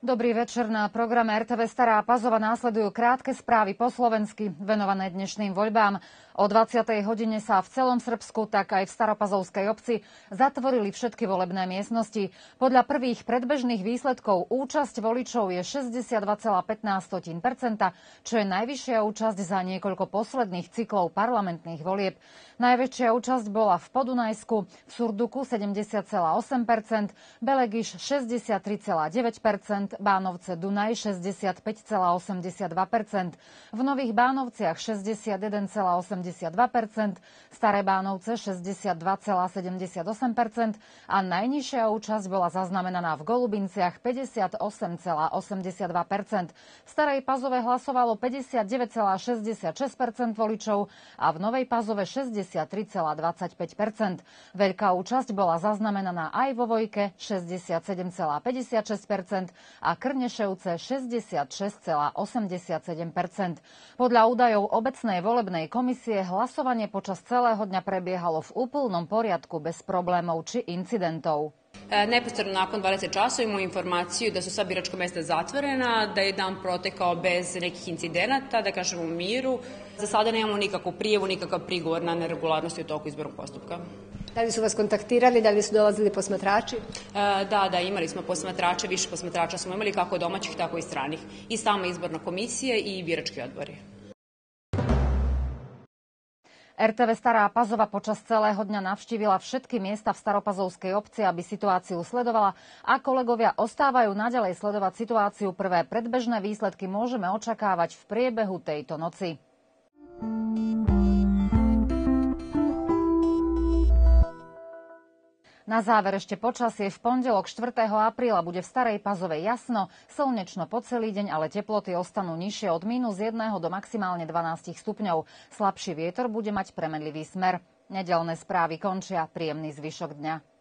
Dobrý večer. Na programe RTV Stará Pazova následujú krátke správy po slovensky venované dnešným voľbám. O 20. hodine sa v celom Srbsku, tak aj v Staropazovskej obci zatvorili všetky volebné miestnosti. Podľa prvých predbežných výsledkov účasť voličov je 62,15%, čo je najvyššia účasť za niekoľko posledných cyklov parlamentných volieb. Najväčšia účasť bola v Podunajsku, v Surduku 70,8%, Belegiš 63,9%, Bánovce Dunaj 65,82%, v Nových Bánovciach 61,82%, Staré Bánovce 62,78% a najnižšia účasť bola zaznamenaná v Golubinciach 58,82%. V Starej Pazove hlasovalo 59,66% voličov a v Novej Pazove 63,25%. Veľká účasť bola zaznamenaná aj vo Vojke 67,56% a Krneševce 66,87% Podľa údajov obecnej volebnej komisie hlasovanie počas celého dňa prebiehalo v úplnom poriadku bez problémov či incidentov. E, neposredno nakon 20 časova imamo informaciju da su sva biračka mesta zatvorena, da je dan protekao bez nekih incidenata, da kažemo u miru. Za sada nemamo nikakvu prijevu, nikakav prigovor na neregularnosti u toku izbornog postupka. Da li su vas kontaktirali, da li su dolazili posmatrači? E, da, da, imali smo posmatrače, više posmatrača smo imali kako domaćih, tako i stranih. I sama izborna komisija i birački odbori. RTV Stará Pazova počas celého dňa navštívila všetky miesta v Staropazovskej obci, aby situáciu sledovala a kolegovia ostávajú naďalej sledovať situáciu. Prvé predbežné výsledky môžeme očakávať v priebehu tejto noci. Na záver ešte počasie. V pondelok 4. apríla bude v Starej Pazove jasno, slnečno po celý deň, ale teploty ostanú nižšie od minus 1 do maximálne 12 stupňov. Slabší vietor bude mať premenlivý smer. Nedelné správy končia. Príjemný zvyšok dňa.